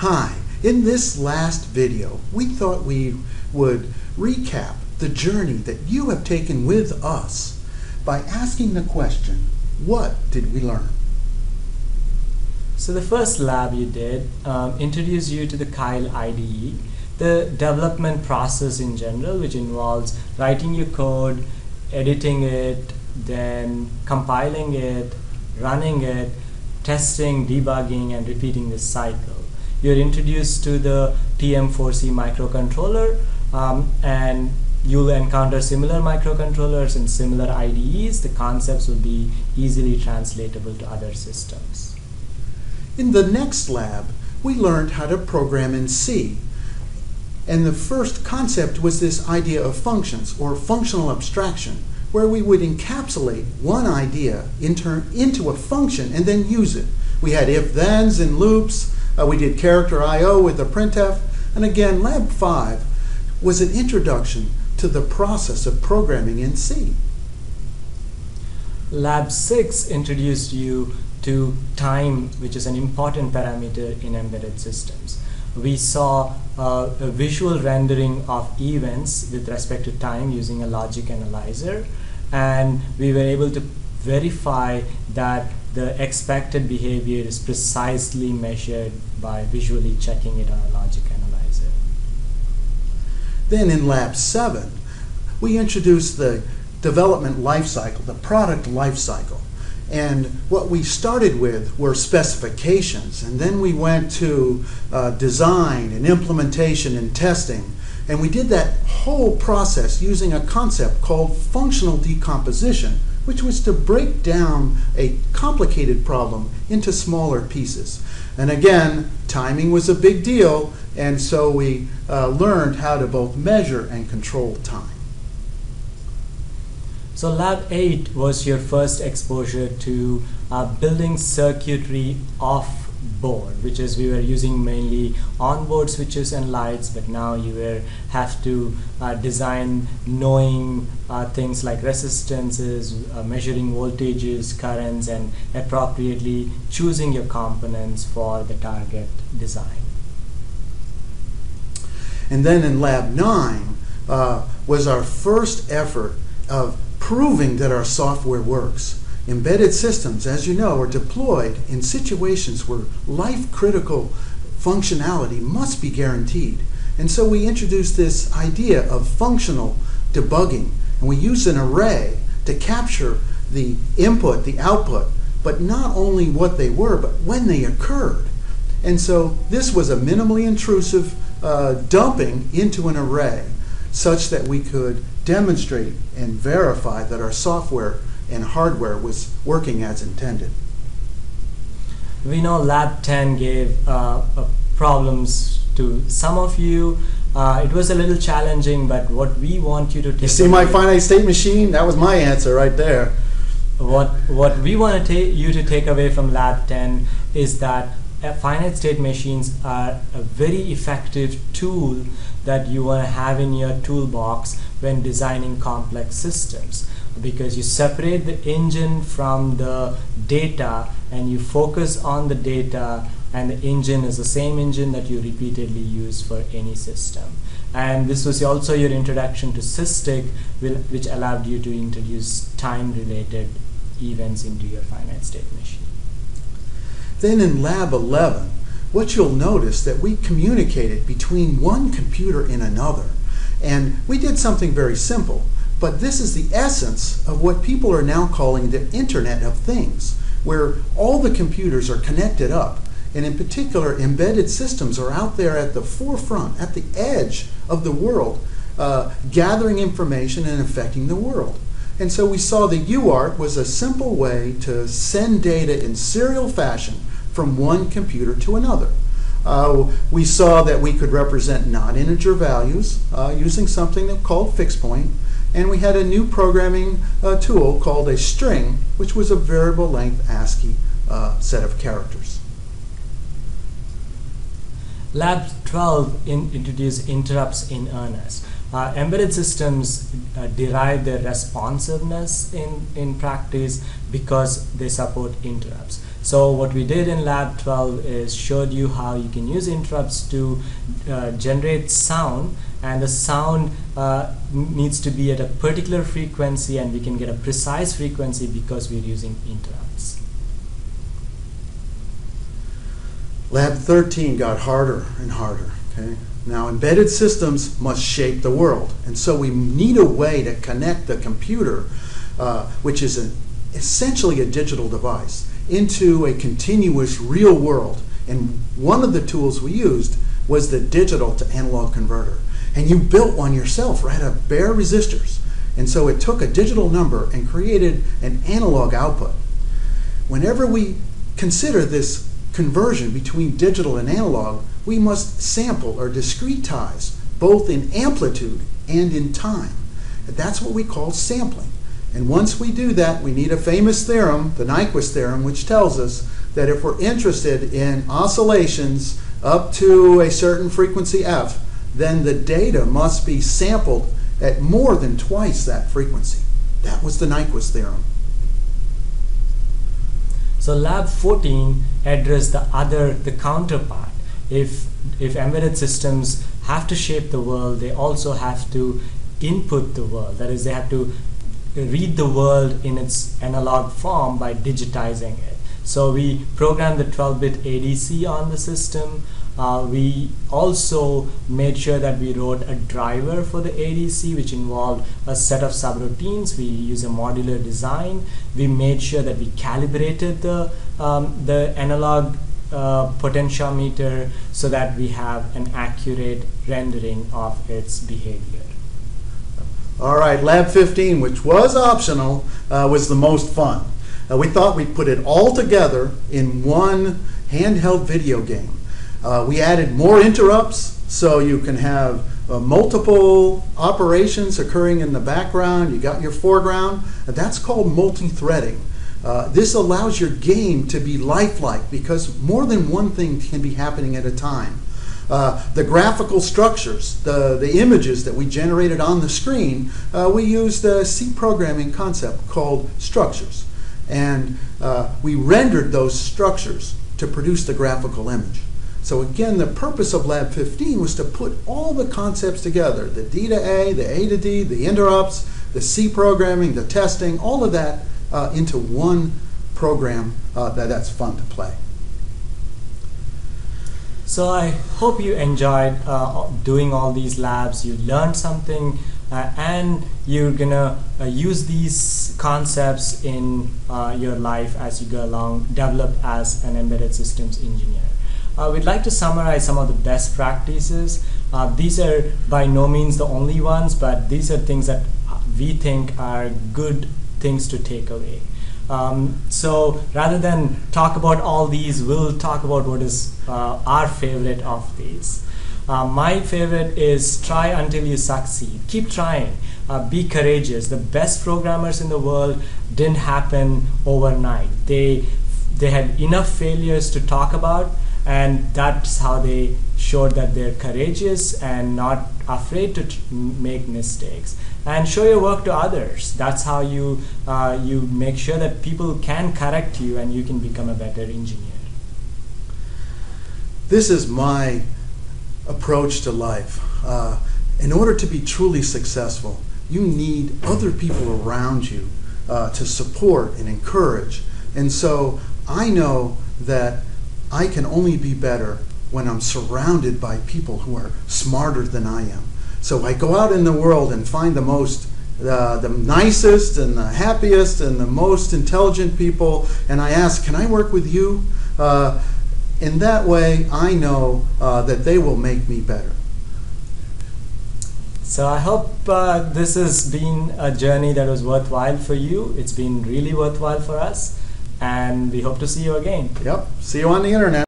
Hi, in this last video, we thought we would recap the journey that you have taken with us by asking the question, what did we learn? So the first lab you did um, introduced you to the Keil IDE, the development process in general, which involves writing your code, editing it, then compiling it, running it, testing, debugging, and repeating this cycle. You're introduced to the TM4C microcontroller, um, and you'll encounter similar microcontrollers and similar IDEs. The concepts will be easily translatable to other systems. In the next lab, we learned how to program in C. And the first concept was this idea of functions, or functional abstraction, where we would encapsulate one idea into a function and then use it. We had if-thens and loops. Uh, we did character I.O. with the printf. And again, Lab 5 was an introduction to the process of programming in C. Lab 6 introduced you to time, which is an important parameter in embedded systems. We saw uh, a visual rendering of events with respect to time using a logic analyzer, and we were able to verify that the expected behavior is precisely measured by visually checking it on a logic analyzer. Then in Lab 7, we introduced the development life cycle, the product life cycle. And what we started with were specifications, and then we went to uh, design and implementation and testing. And we did that whole process using a concept called functional decomposition, which was to break down a complicated problem into smaller pieces. And again, timing was a big deal, and so we uh, learned how to both measure and control time. So lab 8 was your first exposure to uh, building circuitry off board, which is we were using mainly onboard switches and lights, but now you will have to uh, design knowing uh, things like resistances, uh, measuring voltages, currents, and appropriately choosing your components for the target design. And then in lab 9 uh, was our first effort of proving that our software works. Embedded systems, as you know, are deployed in situations where life critical functionality must be guaranteed. And so we introduced this idea of functional debugging, and we use an array to capture the input, the output, but not only what they were, but when they occurred. And so this was a minimally intrusive uh, dumping into an array such that we could demonstrate and verify that our software and hardware was working as intended. We know Lab 10 gave uh, uh, problems to some of you. Uh, it was a little challenging, but what we want you to take. You see my finite state machine? That was my answer right there. What what we want to you to take away from Lab 10 is that uh, finite state machines are a very effective tool that you want to have in your toolbox when designing complex systems because you separate the engine from the data and you focus on the data and the engine is the same engine that you repeatedly use for any system. And this was also your introduction to SysTick which allowed you to introduce time related events into your finite state machine. Then in lab 11 what you'll notice that we communicated between one computer and another. And we did something very simple, but this is the essence of what people are now calling the Internet of Things, where all the computers are connected up. And in particular, embedded systems are out there at the forefront, at the edge of the world, uh, gathering information and affecting the world. And so we saw the UART was a simple way to send data in serial fashion from one computer to another. Uh, we saw that we could represent non-integer values uh, using something called fixed point, and we had a new programming uh, tool called a string, which was a variable length ASCII uh, set of characters. Lab 12 in, introduced interrupts in earnest. Uh, embedded systems uh, derive their responsiveness in, in practice because they support interrupts. So what we did in lab 12 is showed you how you can use interrupts to uh, generate sound and the sound uh, needs to be at a particular frequency and we can get a precise frequency because we're using interrupts. Lab 13 got harder and harder. Okay? Now, embedded systems must shape the world, and so we need a way to connect the computer, uh, which is an, essentially a digital device, into a continuous real world. And one of the tools we used was the digital to analog converter. And you built one yourself right of bare resistors. And so it took a digital number and created an analog output. Whenever we consider this conversion between digital and analog, we must sample or discretize both in amplitude and in time. That's what we call sampling. And once we do that, we need a famous theorem, the Nyquist theorem, which tells us that if we're interested in oscillations up to a certain frequency f, then the data must be sampled at more than twice that frequency. That was the Nyquist theorem. So lab 14 addressed the other, the counterpart. If, if embedded systems have to shape the world, they also have to input the world. That is, they have to read the world in its analog form by digitizing it. So we programmed the 12-bit ADC on the system. Uh, we also made sure that we wrote a driver for the ADC, which involved a set of subroutines. We use a modular design. We made sure that we calibrated the, um, the analog uh, potentiometer so that we have an accurate rendering of its behavior. All right, Lab 15, which was optional, uh, was the most fun. Uh, we thought we'd put it all together in one handheld video game. Uh, we added more interrupts so you can have uh, multiple operations occurring in the background. You got your foreground. that's called multi-threading. Uh, this allows your game to be lifelike because more than one thing can be happening at a time. Uh, the graphical structures, the, the images that we generated on the screen, uh, we used a C programming concept called structures. And uh, we rendered those structures to produce the graphical image. So again, the purpose of Lab 15 was to put all the concepts together, the D to A, the A to D, the interrupts, the C programming, the testing, all of that uh, into one program uh, that, that's fun to play. So I hope you enjoyed uh, doing all these labs. You learned something, uh, and you're gonna uh, use these concepts in uh, your life as you go along, develop as an embedded systems engineer. Uh, we'd like to summarize some of the best practices. Uh, these are by no means the only ones, but these are things that we think are good things to take away. Um, so rather than talk about all these, we'll talk about what is uh, our favorite of these. Uh, my favorite is try until you succeed. Keep trying. Uh, be courageous. The best programmers in the world didn't happen overnight. They they had enough failures to talk about, and that's how they showed that they're courageous and not afraid to make mistakes. And show your work to others. That's how you uh, you make sure that people can correct you and you can become a better engineer. This is my approach to life. Uh, in order to be truly successful you need other people around you uh, to support and encourage. And so i know that i can only be better when I'm surrounded by people who are smarter than I am. So I go out in the world and find the most, uh, the nicest and the happiest and the most intelligent people, and I ask, Can I work with you? Uh, in that way, I know uh, that they will make me better. So I hope uh, this has been a journey that was worthwhile for you. It's been really worthwhile for us, and we hope to see you again. Yep. See you on the internet.